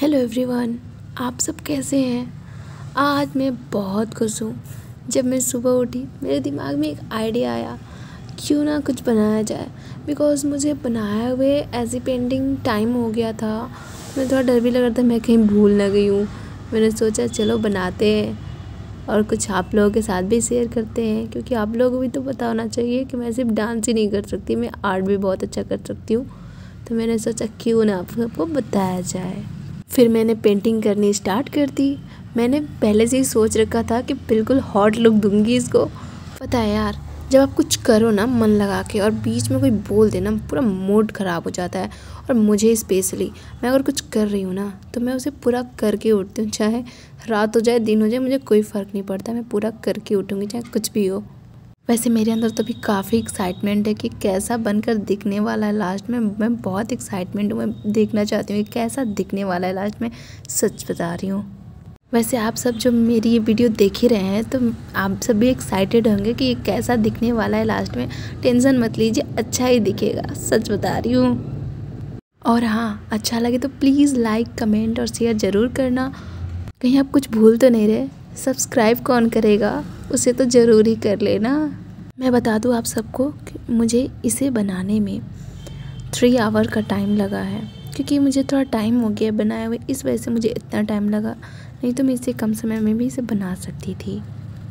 Hello everyone आप सब कैसे हैं? आज मैं बहुत खुश हूँ। जब मैं सुबह उठी, मेरे दिमाग में एक आइडिया आया, क्यों ना कुछ बनाया जाए? बिकॉज़ मुझे बनाए हुए ऐसी पेंटिंग टाइम हो गया था। मैं थोड़ा डर भी लग रहा था, मैं कहीं भूल ना गई हूँ। मैंने सोचा, चलो बनाते हैं। और कुछ आप लोगों के साथ भी शेयर करते हैं, क्योंकि आप लोगों को भी तो पता होना चाहिए कि मैं सिर्फ़ डांस ही नहीं कर सकती, मैं आर्ट भी बहुत अच्छा कर सकती हूँ। तो मैंने सोचा, क्यों ना आप सबको बताया जाए? फिर मैंने पेंटिंग करनी स्टार्ट कर दी। मैंने पहले से ही सोच रखा था कि बिल्कुल हॉट लुक दूँगी इसको। पता है यार, जब आप कुछ करो ना, मन लगा के और बीच में कोई बोल देना, पूरा मूड ख़राब हो जाता है। और मुझे स्पेशली मैं अगर कुछ कर रही हूँ ना तो मैं उसे पूरा करके उठती हूँ। चाहे रात हो जाए, दिन हो जाए, मुझे कोई फ़र्क नहीं पड़ता। मैं पूरा करके उठूँगी, चाहे कुछ भी हो। वैसे मेरे अंदर तो भी काफ़ी एक्साइटमेंट है कि कैसा बनकर दिखने वाला है लास्ट में। मैं बहुत एक्साइटमेंट हूँ, मैं देखना चाहती हूँ कि कैसा दिखने वाला है लास्ट में, सच बता रही हूँ। वैसे आप सब जो मेरी ये वीडियो देख ही रहे हैं तो आप सब भी एक्साइटेड होंगे कि ये कैसा दिखने वाला है लास्ट में। टेंशन मत लीजिए अच्छा ही दिखेगा, सच बता रही हूँ। और हाँ अच्छा लगे तो प्लीज़ लाइक कमेंट और शेयर ज़रूर करना। कहीं आप कुछ भूल तो नहीं रहे सब्सक्राइब कौन करेगा, उसे तो ज़रूर ही कर लेना। मैं बता दूँ आप सबको कि मुझे इसे बनाने में थ्री आवर का टाइम लगा है, क्योंकि मुझे थोड़ा टाइम हो गया बनाए हुए, इस वजह से मुझे इतना टाइम लगा। नहीं तो मैं इसे कम समय में भी इसे बना सकती थी।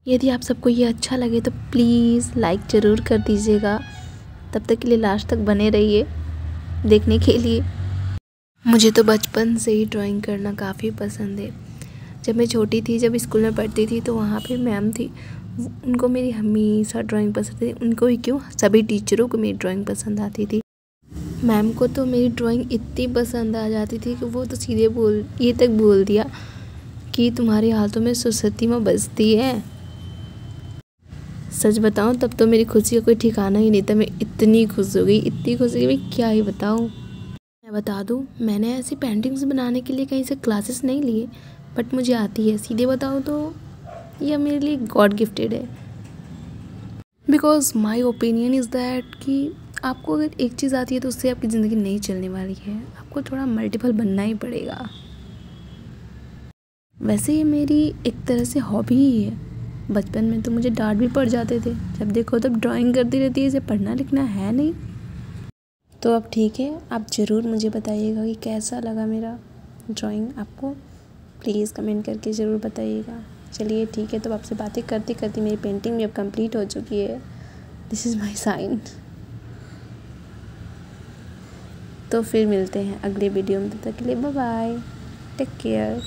यदि आप सबको ये अच्छा लगे तो प्लीज़ लाइक ज़रूर कर दीजिएगा। तब तक के लिए लास्ट तक बने रहिए देखने के लिए। मुझे तो बचपन से ही ड्राइंग करना काफ़ी पसंद है। जब मैं छोटी थी, जब स्कूल में पढ़ती थी तो वहाँ पे मैम थी उनको मेरी हमेशा ड्राइंग पसंद थी। उनको ही क्यों? सभी टीचरों को मेरी ड्राइंग पसंद आती थी। मैम को तो मेरी ड्राइंग इतनी पसंद आ जाती थी कि वो तो सीधे बोल, ये तक बोल दिया कि तुम्हारे हाथों में सरस्वती माँ बजती है। सच बताऊँ, तब तो मेरी खुशी का कोई ठिकाना ही नहीं था। मैं इतनी खुश हो गई, इतनी खुश हो गई मैं क्या ही बताऊँ। मैं बता दूँ, मैंने ऐसी पेंटिंग्स बनाने के लिए कहीं से क्लासेस नहीं लिए बट मुझे आती है। सीधे बताऊँ तो यह मेरे लिए गॉड गिफ्टेड है। Because my opinion is that कि आपको अगर एक चीज़ आती है तो उससे आपकी ज़िंदगी नहीं चलने वाली है। आपको थोड़ा मल्टीपल बनना ही पड़ेगा। वैसे ये मेरी एक तरह से हॉबी ही है। बचपन में तो मुझे डांट भी पड़ जाते थे। जब देखो तब ड्राइंग करती रहती है, इसे पढ़ना लिखना है नहीं। तो अब ठीक है, आप ज़रूर मुझे बताइएगा कि कैसा लगा मेरा ड्राइंग आपको। प्लीज़ कमेंट करके ज़रूर बताइएगा। चलिए ठीक है तो आपसे बातें करती करती मेरी पेंटिंग भी अब कंप्लीट हो चुकी है। दिस इज़ माई साइन तो फिर मिलते हैं अगले वीडियो में, तब तक के लिए बाय बाय टेक केयर